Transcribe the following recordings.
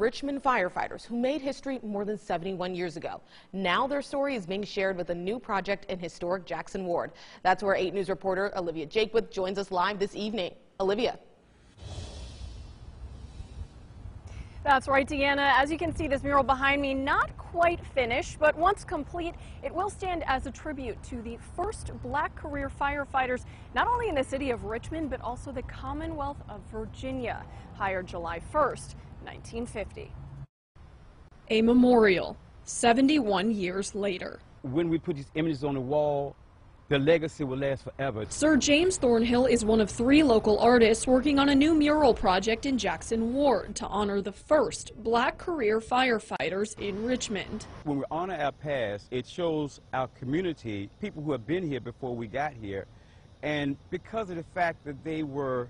Richmond firefighters who made history more than 71 years ago. Now their story is being shared with a new project in historic Jackson Ward. That's where 8 News reporter Olivia Jaquith joins us live this evening. Olivia. That's right, Deanna. As you can see, this mural behind me, not quite finished, but once complete, it will stand as a tribute to the first black career firefighters, not only in the city of Richmond, but also the Commonwealth of Virginia, hired July 1st, 1950. A memorial, 71 years later. When we put these images on the wall, the legacy will last forever. Sir James Thornhill is one of three local artists working on a new mural project in Jackson Ward to honor the first black career firefighters in Richmond. When we honor our past, it shows our community, people who have been here before we got here, and because of the fact that they were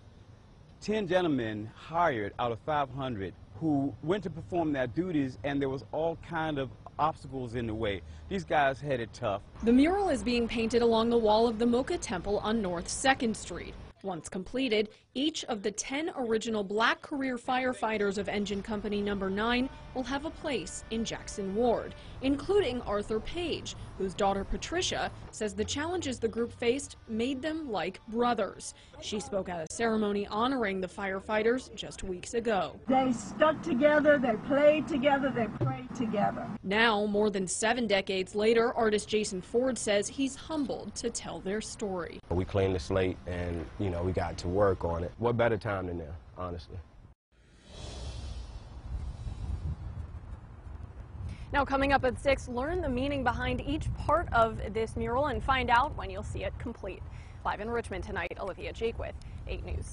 10 gentlemen hired out of 500 who went to perform their duties and there was all kind of obstacles in the way. These guys had it tough. The mural is being painted along the wall of the Mocha Temple on North 2nd Street. Once completed, each of the 10 original black career firefighters of Engine Company Number 9 will have a place in Jackson Ward, including Arthur Page, whose daughter Patricia says the challenges the group faced made them like brothers. She spoke at a ceremony honoring the firefighters just weeks ago. They stuck together, they played together, they prayed together. Now, more than seven decades later, artist Jason Ford says he's humbled to tell their story. We cleaned the slate and, you know, we got to work on it. What better time than now, honestly? Now, coming up at 6, learn the meaning behind each part of this mural and find out when you'll see it complete. Live in Richmond tonight, Olivia Jaquith, 8 News.